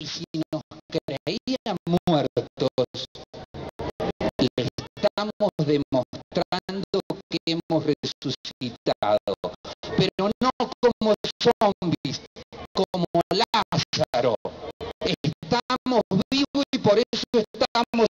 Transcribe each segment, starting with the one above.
Y si nos creían muertos, le estamos demostrando que hemos resucitado, pero no como zombies, como Lázaro. Estamos vivos y por eso estamos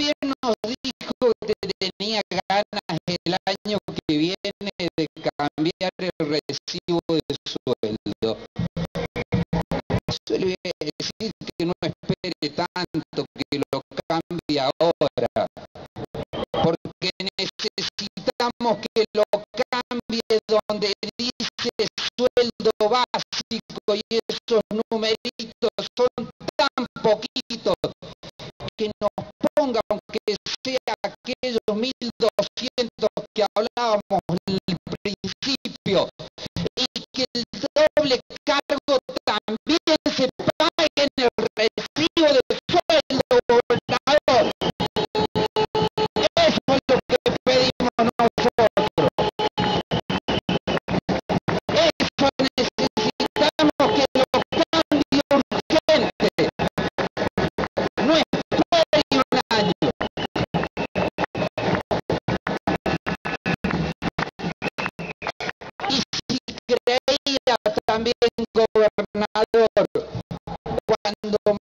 también nos dijo que tenía ganas el año que viene de cambiar el recibo de sueldo. Yo le voy a decir que no espere tanto que lo cambie ahora, porque necesitamos que lo cambie donde dice sueldo básico y esos numeritos son tan poquitos que nos que el doble cargo también se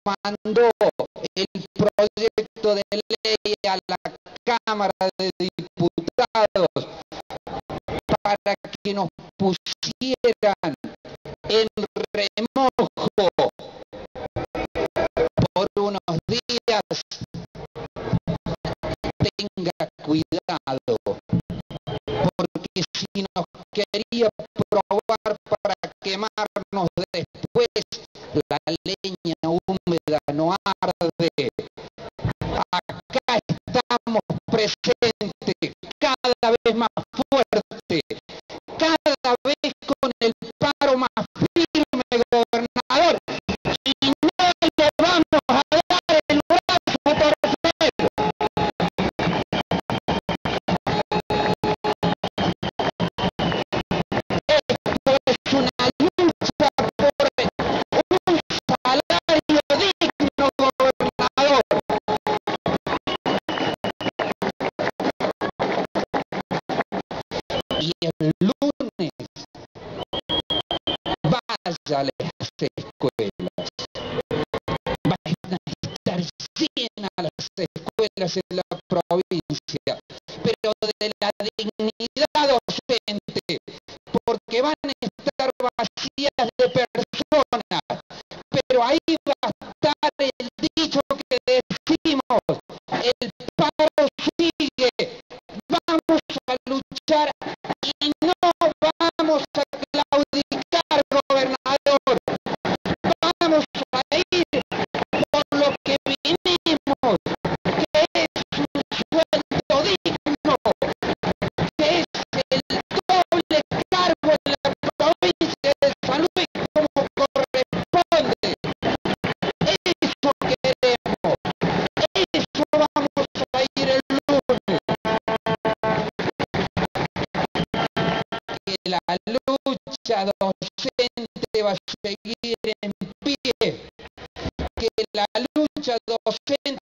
mandó el proyecto de ley a la Cámara de Diputados para que nos pusieran en remojo por unos días, tenga cuidado, porque si nos quería probar para quemarnos después, Y el lunes vaya a las escuelas. Van a estar llenas las escuelas en la provincia, pero de la dignidad docente, porque van la lucha docente va a seguir en pie, que la lucha docente